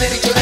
Let it go.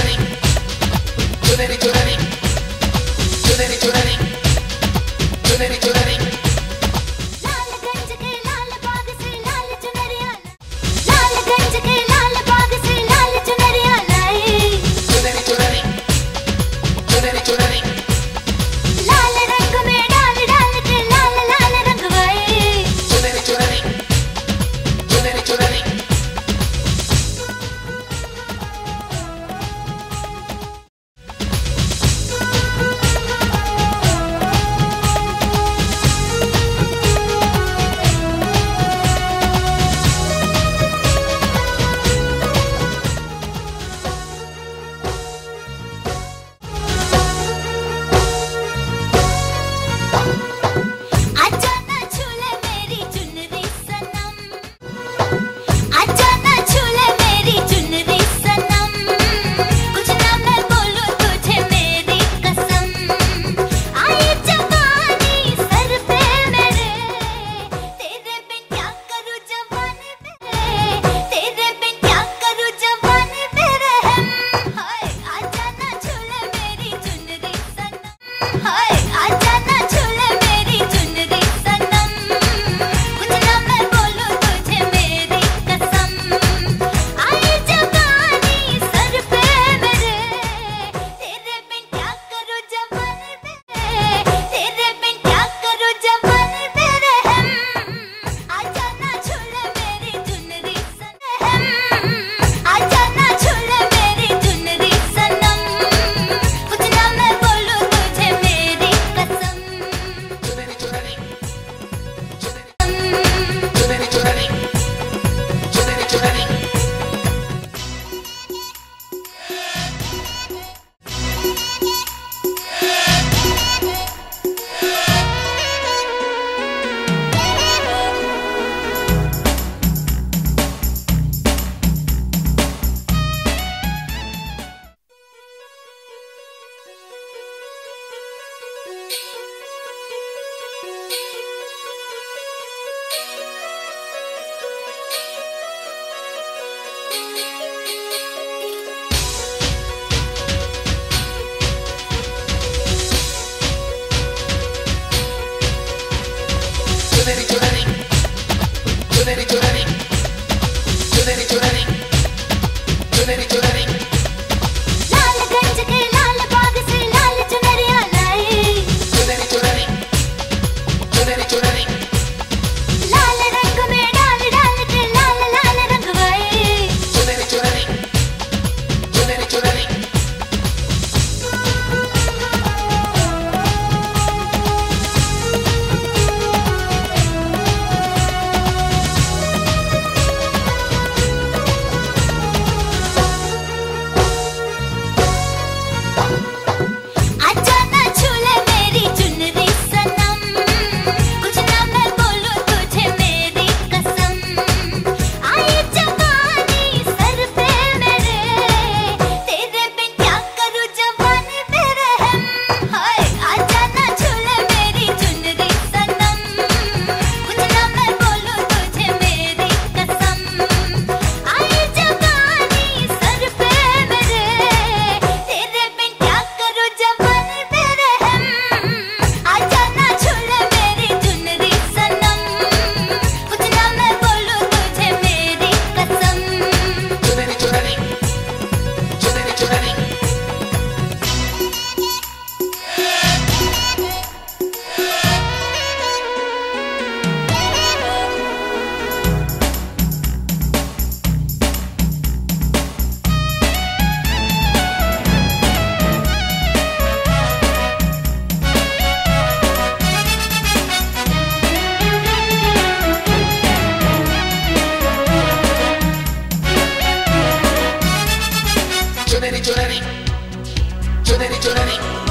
Trinity, Trinity.